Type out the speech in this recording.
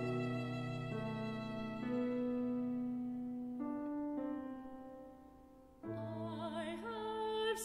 I have